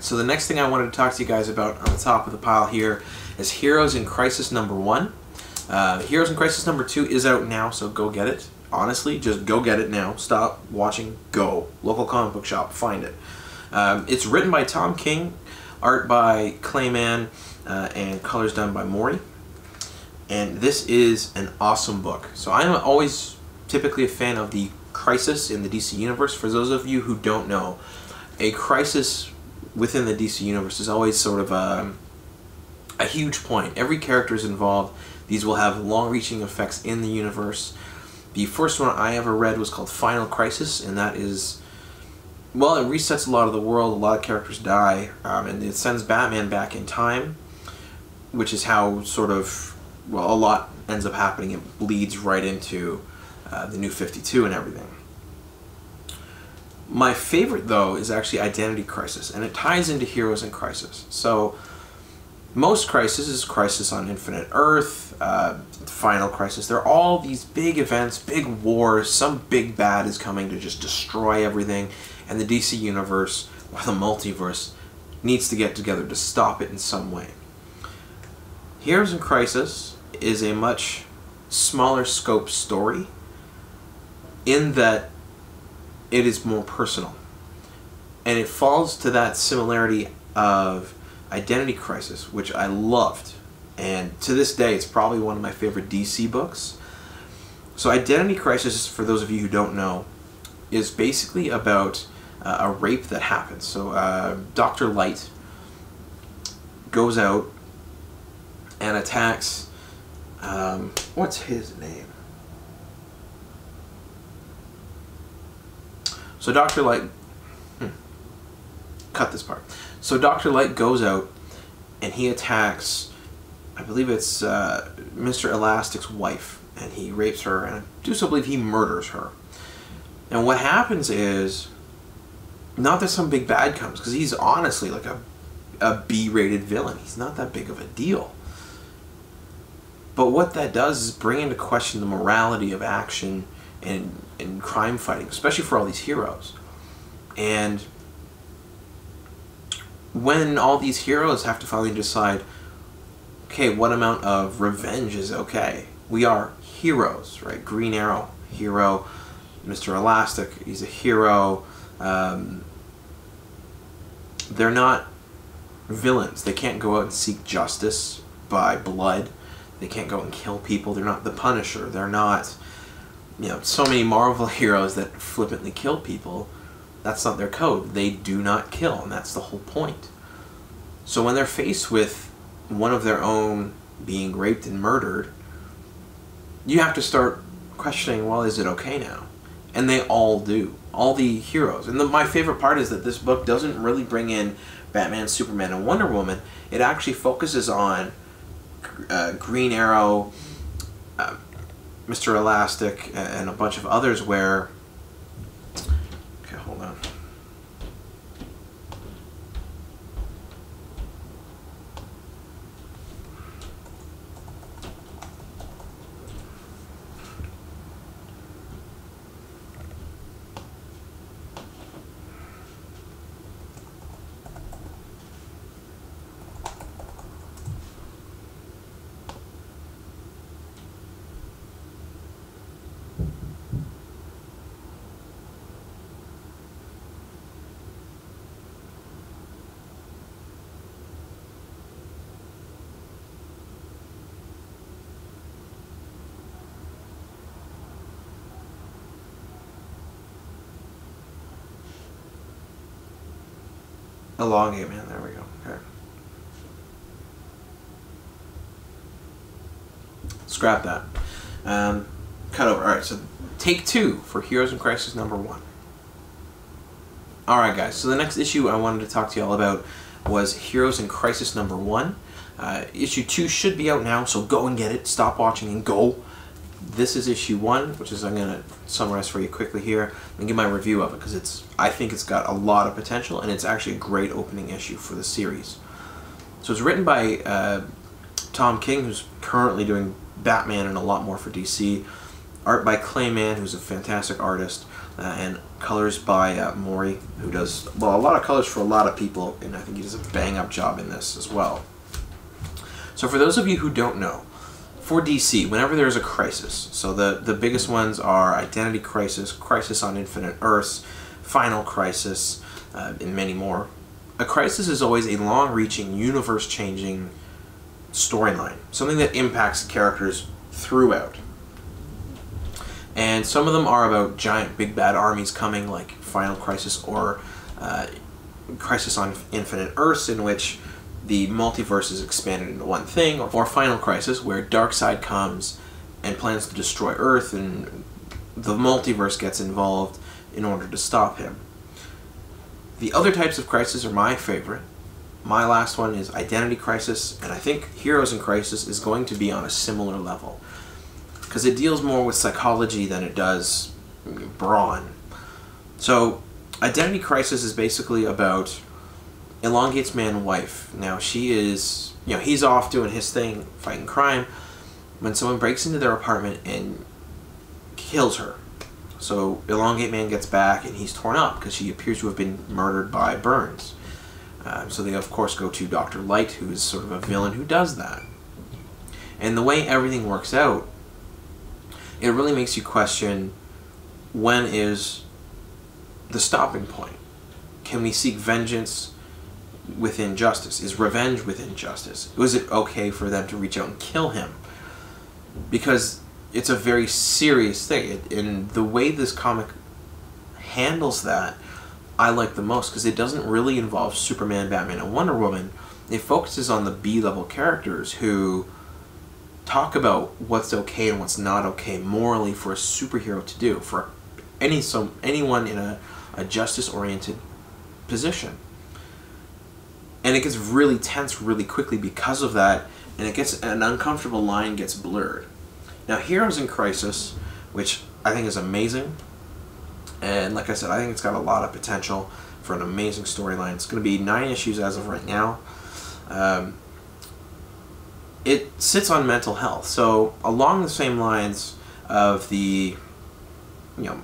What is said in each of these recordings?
So the next thing I wanted to talk to you guys about on the top of the pile here is Heroes in Crisis number one. Uh, Heroes in Crisis number two is out now, so go get it. Honestly, just go get it now. Stop watching, go. Local comic book shop, find it. Um, it's written by Tom King, art by Clay Mann, uh, and colors done by Morey. And this is an awesome book. So I'm always typically a fan of the Crisis in the DC Universe. For those of you who don't know, a Crisis within the DC universe is always sort of a, a huge point. Every character is involved. These will have long-reaching effects in the universe. The first one I ever read was called Final Crisis, and that is, well, it resets a lot of the world. A lot of characters die, um, and it sends Batman back in time, which is how sort of, well, a lot ends up happening. It bleeds right into uh, the New 52 and everything. My favorite, though, is actually Identity Crisis, and it ties into Heroes in Crisis. So, most Crisis is Crisis on Infinite Earth, uh, Final Crisis. They're all these big events, big wars, some big bad is coming to just destroy everything, and the DC Universe, or the multiverse, needs to get together to stop it in some way. Heroes in Crisis is a much smaller scope story in that it is more personal. And it falls to that similarity of Identity Crisis, which I loved. And to this day, it's probably one of my favorite DC books. So, Identity Crisis, for those of you who don't know, is basically about uh, a rape that happens. So, uh, Dr. Light goes out and attacks. Um, what's his name? So Dr. Light, hmm, cut this part. So Dr. Light goes out and he attacks, I believe it's uh, Mr. Elastic's wife, and he rapes her, and I do so believe he murders her. And what happens is, not that some big bad comes, because he's honestly like a, a B-rated villain. He's not that big of a deal. But what that does is bring into question the morality of action and, crime fighting, especially for all these heroes. And when all these heroes have to finally decide, okay, what amount of revenge is okay? We are heroes, right? Green Arrow, hero. Mr. Elastic, he's a hero. Um, they're not villains. They can't go out and seek justice by blood. They can't go and kill people. They're not the Punisher. They're not you know, so many Marvel heroes that flippantly kill people, that's not their code. They do not kill, and that's the whole point. So when they're faced with one of their own being raped and murdered, you have to start questioning, well, is it okay now? And they all do. All the heroes. And the, my favorite part is that this book doesn't really bring in Batman, Superman, and Wonder Woman. It actually focuses on uh, Green Arrow, uh, Mr. Elastic, and a bunch of others where. Okay, hold on. Elongate, man. There we go. Okay. Scrap that. Um, cut over. Alright, so take two for Heroes in Crisis number one. Alright, guys. So the next issue I wanted to talk to you all about was Heroes in Crisis number one. Uh, issue two should be out now, so go and get it. Stop watching and go this is issue one, which is I'm going to summarize for you quickly here and give my review of it because it's I think it's got a lot of potential and it's actually a great opening issue for the series. So it's written by uh, Tom King, who's currently doing Batman and a lot more for DC. Art by Clay Mann, who's a fantastic artist. uh, and colors by uh, Morey, who does well a lot of colors for a lot of people, and I think he does a bang up job in this as well. So for those of you who don't know, for DC, whenever there's a crisis, so the, the biggest ones are Identity Crisis, Crisis on Infinite Earths, Final Crisis, uh, and many more. A crisis is always a long reaching, universe changing storyline, something that impacts characters throughout. And some of them are about giant, big bad armies coming, like Final Crisis or uh, Crisis on Infinite Earths, in which the multiverse is expanded into one thing, or Final Crisis, where Darkseid comes and plans to destroy Earth, and the multiverse gets involved in order to stop him. The other types of crisis are my favorite. My last one is Identity Crisis, and I think Heroes in Crisis is going to be on a similar level. Because it deals more with psychology than it does brawn. So, Identity Crisis is basically about Elongate's man wife. Now she is, you know, he's off doing his thing, fighting crime, when someone breaks into their apartment and kills her. So Elongate Man gets back and he's torn up because she appears to have been murdered by Burns. Um, so they of course go to Doctor Light, who is sort of a villain who does that. And the way everything works out, it really makes you question when is the stopping point? Can we seek vengeance within justice? Is revenge within justice? Was it okay for them to reach out and kill him? Because it's a very serious thing, and the way this comic handles that, I like the most because it doesn't really involve Superman, Batman, and Wonder Woman. It focuses on the B level characters who talk about what's okay and what's not okay morally for a superhero to do for any some anyone in a, a justice oriented position and it gets really tense really quickly because of that and it gets an uncomfortable line gets blurred. Now heroes in crisis which i think is amazing and like i said i think it's got a lot of potential for an amazing storyline. It's going to be nine issues as of right now. Um, it sits on mental health. So along the same lines of the you know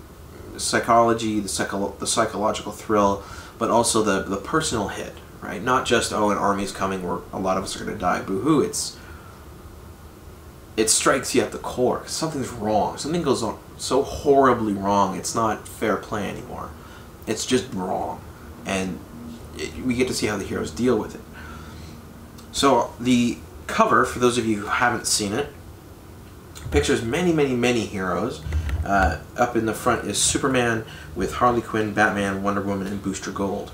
psychology the, psycho- the psychological thrill but also the, the personal hit right? Not just oh, an army's coming, where a lot of us are going to die. Boo-hoo! It's it strikes you at the core. Something's wrong. Something goes on so horribly wrong. It's not fair play anymore. It's just wrong, and it, we get to see how the heroes deal with it. So the cover, for those of you who haven't seen it, pictures many, many, many heroes. Uh, up in the front is Superman with Harley Quinn, Batman, Wonder Woman, and Booster Gold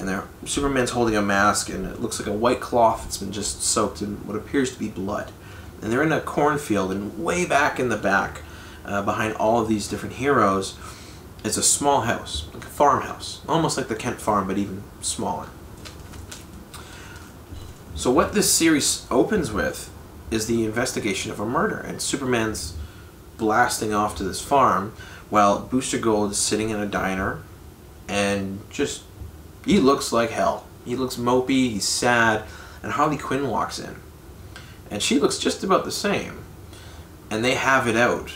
and there Superman's holding a mask and it looks like a white cloth that's been just soaked in what appears to be blood. And they're in a cornfield and way back in the back, uh, behind all of these different heroes, is a small house, like a farmhouse, almost like the Kent farm but even smaller. So what this series opens with is the investigation of a murder and Superman's blasting off to this farm while Booster Gold is sitting in a diner and just he looks like hell. He looks mopey, he's sad, and Harley Quinn walks in. And she looks just about the same. And they have it out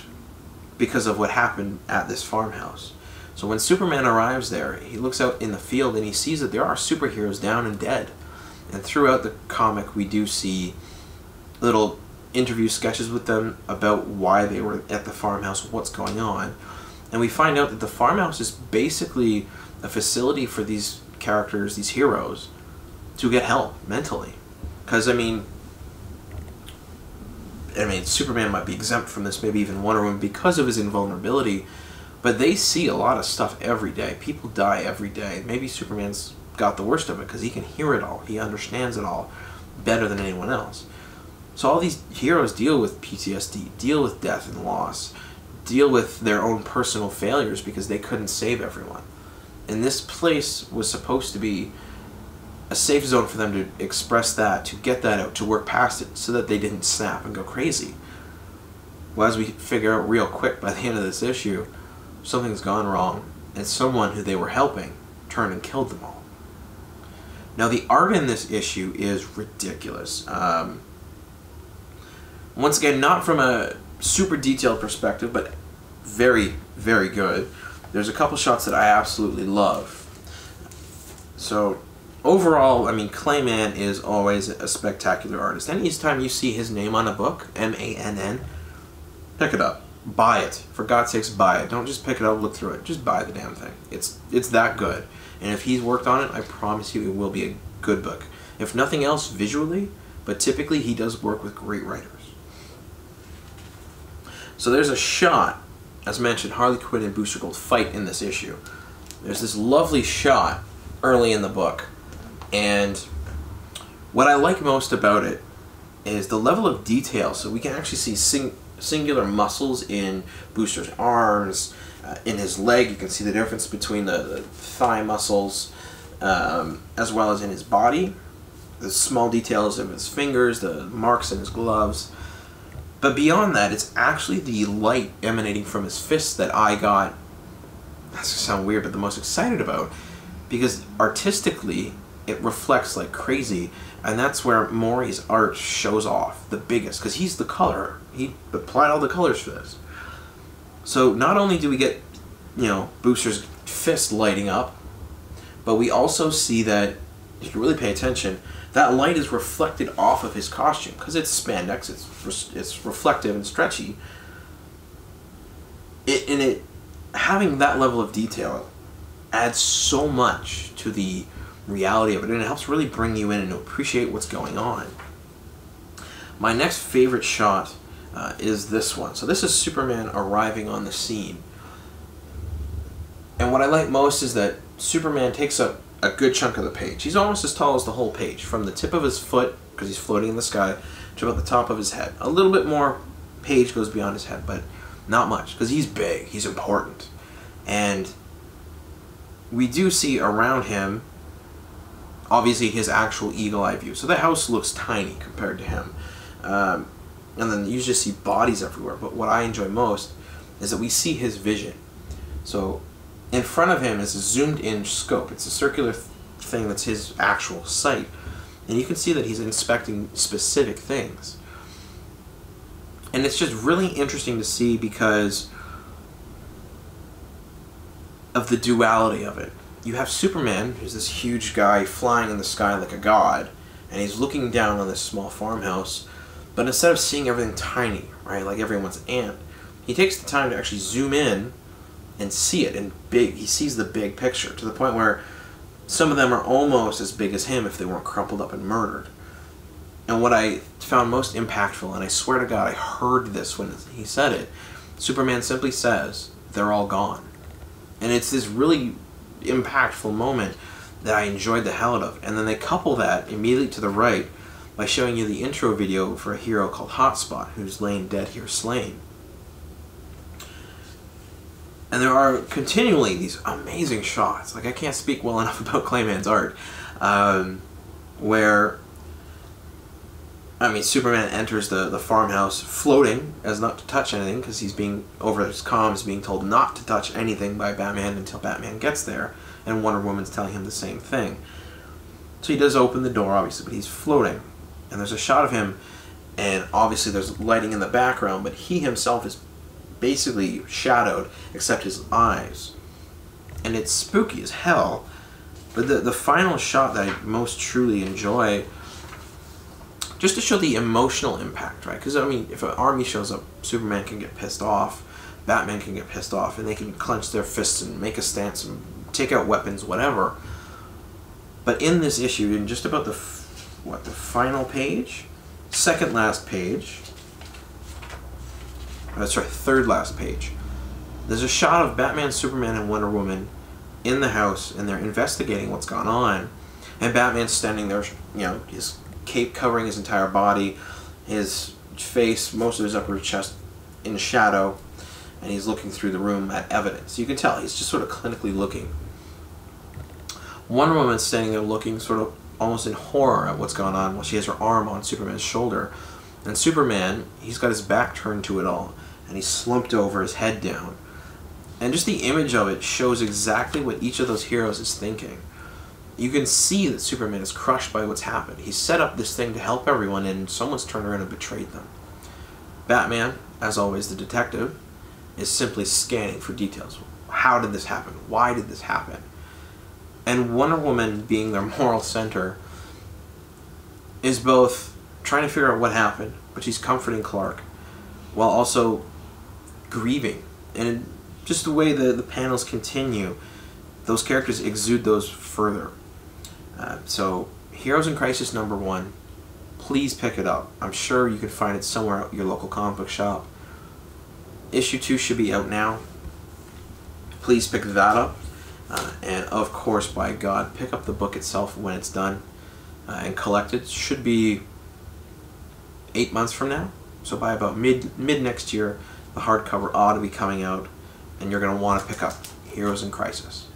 because of what happened at this farmhouse. So when Superman arrives there, he looks out in the field and he sees that there are superheroes down and dead. And throughout the comic, we do see little interview sketches with them about why they were at the farmhouse, what's going on. And we find out that the farmhouse is basically a facility for these characters, these heroes, to get help mentally. Because, I mean, I mean, Superman might be exempt from this, maybe even Wonder Woman, because of his invulnerability, but they see a lot of stuff every day. People die every day. Maybe Superman's got the worst of it because he can hear it all, he understands it all better than anyone else. So all these heroes deal with PTSD, deal with death and loss, deal with their own personal failures because they couldn't save everyone and this place was supposed to be a safe zone for them to express that, to get that out, to work past it, so that they didn't snap and go crazy. Well, as we figure out real quick by the end of this issue, something's gone wrong, and someone who they were helping turned and killed them all. Now, the art in this issue is ridiculous. Um, once again, not from a super detailed perspective, but very, very good. There's a couple shots that I absolutely love. So overall, I mean, Clay Mann is always a spectacular artist. And each time you see his name on a book, M A N N, pick it up, buy it. For God's sakes, buy it. Don't just pick it up, look through it. Just buy the damn thing. It's it's that good. And if he's worked on it, I promise you, it will be a good book. If nothing else, visually, but typically he does work with great writers. So there's a shot, as mentioned, Harley Quinn and Booster Gold fight in this issue. There's this lovely shot early in the book, and what I like most about it is the level of detail. So we can actually see sing singular muscles in Booster's arms, uh, in his leg. You can see the difference between the, the thigh muscles, um, as well as in his body. The small details of his fingers, the marks in his gloves. But beyond that, it's actually the light emanating from his fists that I got, that's gonna sound weird, but the most excited about. Because artistically, it reflects like crazy. And that's where Morey's art shows off the biggest, because he's the color. He applied all the colors for this. So not only do we get, you know, Booster's fist lighting up, but we also see that, if you really pay attention, that light is reflected off of his costume because it's spandex, it's it's reflective and stretchy. It and it having that level of detail adds so much to the reality of it, and it helps really bring you in and appreciate what's going on. My next favorite shot uh, is this one. So this is Superman arriving on the scene. And what I like most is that Superman takes up a good chunk of the page. He's almost as tall as the whole page, from the tip of his foot, because he's floating in the sky, to about the top of his head. A little bit more page goes beyond his head, but not much, because he's big, he's important. And we do see around him, obviously, his actual eagle eye view. So the house looks tiny compared to him. Um, and then you just see bodies everywhere. But what I enjoy most is that we see his vision. So in front of him is a zoomed in scope. It's a circular th thing that's his actual sight. And you can see that he's inspecting specific things. And it's just really interesting to see because of the duality of it. You have Superman, who's this huge guy flying in the sky like a god, and he's looking down on this small farmhouse but instead of seeing everything tiny, right, like everyone's ant, he takes the time to actually zoom in and see it in big. He sees the big picture to the point where some of them are almost as big as him if they weren't crumpled up and murdered. And what I found most impactful, and I swear to God, I heard this when he said it, Superman simply says, they're all gone. And it's this really impactful moment that I enjoyed the hell out of. And then they couple that immediately to the right by showing you the intro video for a hero called Hotspot, who's laying dead here slain. And there are continually these amazing shots. Like, I can't speak well enough about Clay Mann's art. Um, where, I mean, Superman enters the, the farmhouse floating as not to touch anything because he's being, over his comms, being told not to touch anything by Batman until Batman gets there. And Wonder Woman's telling him the same thing. So he does open the door, obviously, but he's floating and there's a shot of him and obviously there's lighting in the background but he himself is basically shadowed except his eyes and it's spooky as hell but the, the final shot that I most truly enjoy just to show the emotional impact right because I mean if an army shows up Superman can get pissed off Batman can get pissed off and they can clench their fists and make a stance and take out weapons whatever but in this issue in just about the what, the final page? Second last page. Oh, that's right, third last page. There's a shot of Batman, Superman, and Wonder Woman in the house, and they're investigating what's gone on. And Batman's standing there, you know, his cape covering his entire body, his face, most of his upper chest in shadow, and he's looking through the room at evidence. You can tell he's just sort of clinically looking. Wonder Woman's standing there looking sort of almost in horror at what's going on while she has her arm on Superman's shoulder. And Superman, he's got his back turned to it all, and he's slumped over, his head down. And just the image of it shows exactly what each of those heroes is thinking. You can see that Superman is crushed by what's happened. He's set up this thing to help everyone, and someone's turned around and betrayed them. Batman, as always the detective, is simply scanning for details. how did this happen? Why did this happen? And Wonder Woman, being their moral center, is both trying to figure out what happened, but she's comforting Clark, while also grieving. And just the way the, the panels continue, those characters exude those further. Uh, so, Heroes in Crisis number one, please pick it up. I'm sure you can find it somewhere at your local comic book shop. Issue two should be out now. Please pick that up. Uh, and of course, by God, pick up the book itself when it's done uh, and collect it. Should be eight months from now. So by about mid mid next year, the hardcover ought to be coming out, and you're going to want to pick up Heroes in Crisis.